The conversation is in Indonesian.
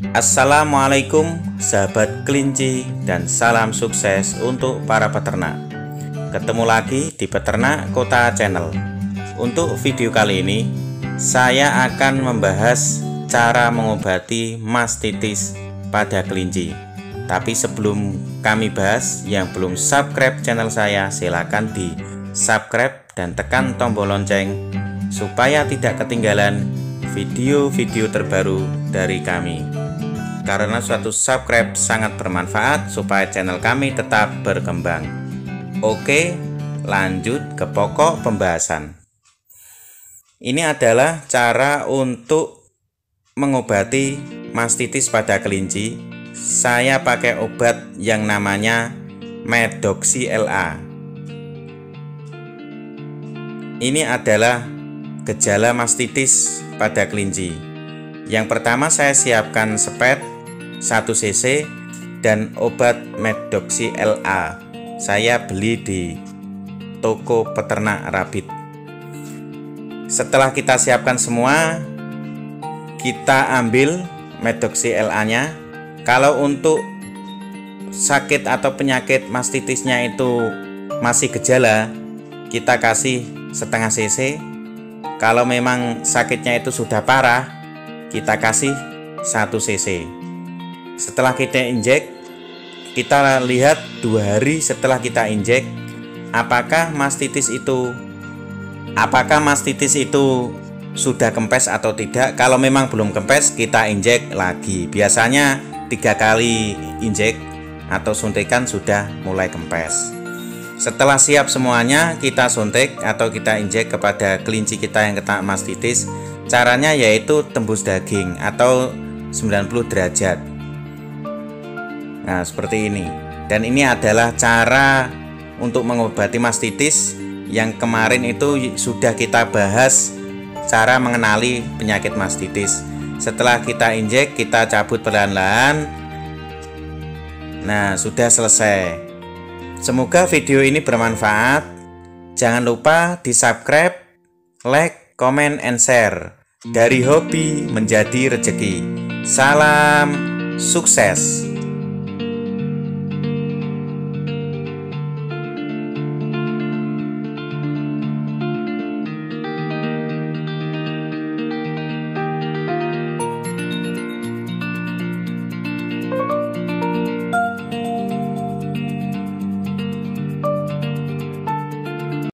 Assalamualaikum sahabat kelinci dan salam sukses untuk para peternak. Ketemu lagi di Peternak Kota Channel. Untuk video kali ini saya akan membahas cara mengobati mastitis pada kelinci. Tapi sebelum kami bahas yang belum subscribe channel saya silahkan di subscribe dan tekan tombol lonceng supaya tidak ketinggalan video-video terbaru dari kami karena suatu subscribe sangat bermanfaat supaya channel kami tetap berkembang. Oke, lanjut ke pokok pembahasan. Ini adalah cara untuk mengobati mastitis pada kelinci. Saya pakai obat yang namanya Medoxy LA. Ini adalah gejala mastitis pada kelinci. Yang pertama saya siapkan sepet 1 cc dan obat Medoxy LA. Saya beli di toko peternak Rabit. Setelah kita siapkan semua, kita ambil Medoxy LA-nya. Kalau untuk sakit atau penyakit mastitisnya itu masih gejala, kita kasih setengah cc. Kalau memang sakitnya itu sudah parah, kita kasih 1 cc setelah kita injek kita lihat dua hari setelah kita injek apakah mastitis itu apakah mastitis itu sudah kempes atau tidak? Kalau memang belum kempes kita injek lagi. Biasanya tiga kali injek atau suntikan sudah mulai kempes. Setelah siap semuanya kita suntik atau kita injek kepada kelinci kita yang kena mastitis. Caranya yaitu tembus daging atau 90 derajat Nah, seperti ini. Dan ini adalah cara untuk mengobati mastitis yang kemarin itu sudah kita bahas cara mengenali penyakit mastitis. Setelah kita injek, kita cabut perlahan-lahan. Nah, sudah selesai. Semoga video ini bermanfaat. Jangan lupa di-subscribe, like, comment, and share. Dari hobi menjadi rezeki. Salam sukses.